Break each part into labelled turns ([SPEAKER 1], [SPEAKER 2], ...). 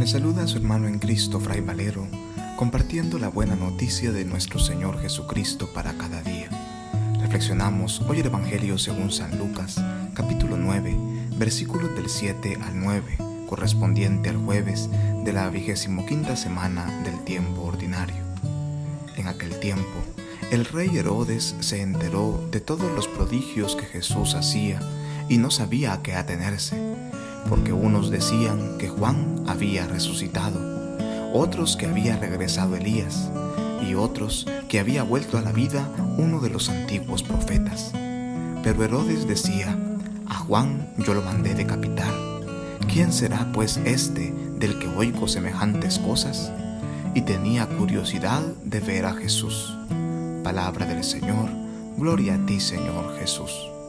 [SPEAKER 1] Le saluda a su hermano en Cristo, Fray Valero, compartiendo la buena noticia de nuestro Señor Jesucristo para cada día. Reflexionamos hoy el Evangelio según San Lucas, capítulo 9, versículos del 7 al 9, correspondiente al jueves de la vigésimo quinta semana del tiempo ordinario. En aquel tiempo, el rey Herodes se enteró de todos los prodigios que Jesús hacía y no sabía a qué atenerse, porque unos decían que Juan había resucitado, otros que había regresado Elías, y otros que había vuelto a la vida uno de los antiguos profetas. Pero Herodes decía, a Juan yo lo mandé decapitar. ¿Quién será pues este del que oigo semejantes cosas? Y tenía curiosidad de ver a Jesús. Palabra del Señor, gloria a ti Señor Jesús.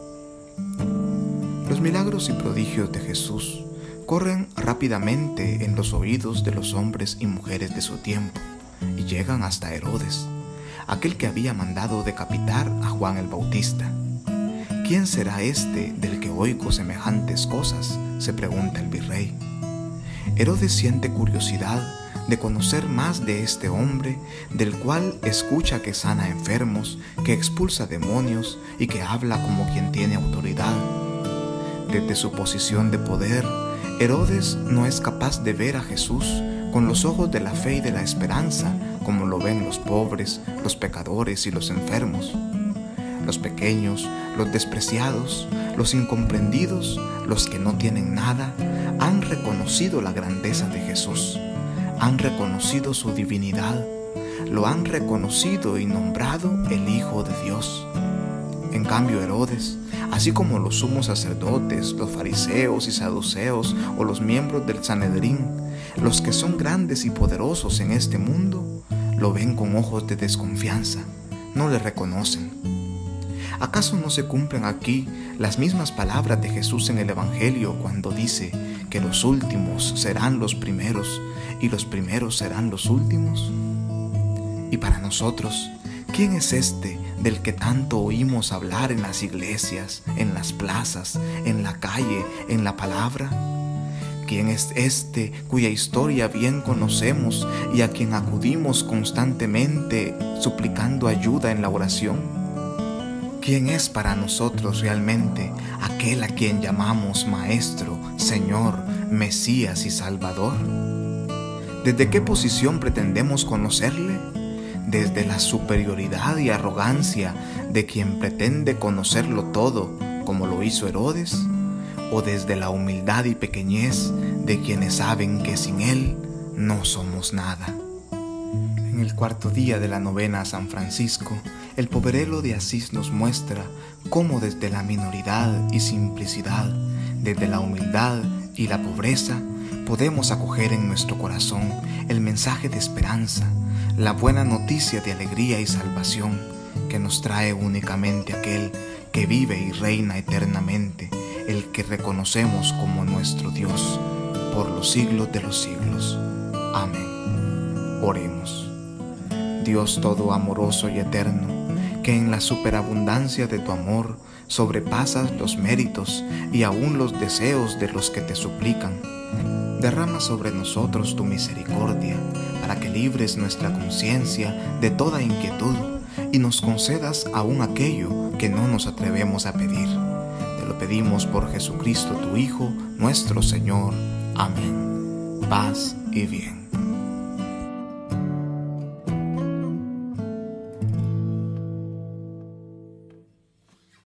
[SPEAKER 1] Los milagros y prodigios de Jesús corren rápidamente en los oídos de los hombres y mujeres de su tiempo y llegan hasta Herodes, aquel que había mandado decapitar a Juan el Bautista. ¿Quién será este del que oigo semejantes cosas? se pregunta el virrey. Herodes siente curiosidad de conocer más de este hombre, del cual escucha que sana enfermos, que expulsa demonios y que habla como quien tiene autoridad. Desde su posición de poder, Herodes no es capaz de ver a Jesús con los ojos de la fe y de la esperanza, como lo ven los pobres, los pecadores y los enfermos. Los pequeños, los despreciados, los incomprendidos, los que no tienen nada, han reconocido la grandeza de Jesús han reconocido su divinidad, lo han reconocido y nombrado el Hijo de Dios. En cambio, Herodes, así como los sumos sacerdotes, los fariseos y saduceos o los miembros del Sanedrín, los que son grandes y poderosos en este mundo, lo ven con ojos de desconfianza, no le reconocen. ¿Acaso no se cumplen aquí las mismas palabras de Jesús en el Evangelio cuando dice que los últimos serán los primeros y los primeros serán los últimos? Y para nosotros, ¿quién es este del que tanto oímos hablar en las iglesias, en las plazas, en la calle, en la palabra? ¿Quién es este cuya historia bien conocemos y a quien acudimos constantemente suplicando ayuda en la oración? ¿Quién es para nosotros realmente aquel a quien llamamos Maestro, Señor, Mesías y Salvador? ¿Desde qué posición pretendemos conocerle? ¿Desde la superioridad y arrogancia de quien pretende conocerlo todo, como lo hizo Herodes? ¿O desde la humildad y pequeñez de quienes saben que sin Él no somos nada? En el cuarto día de la novena a San Francisco, el poverelo de Asís nos muestra cómo desde la minoridad y simplicidad, desde la humildad y la pobreza, podemos acoger en nuestro corazón el mensaje de esperanza, la buena noticia de alegría y salvación que nos trae únicamente aquel que vive y reina eternamente, el que reconocemos como nuestro Dios por los siglos de los siglos. Amén. Oremos. Dios todo amoroso y eterno, que en la superabundancia de tu amor sobrepasas los méritos y aún los deseos de los que te suplican. Derrama sobre nosotros tu misericordia para que libres nuestra conciencia de toda inquietud y nos concedas aún aquello que no nos atrevemos a pedir. Te lo pedimos por Jesucristo tu Hijo, nuestro Señor. Amén. Paz y bien.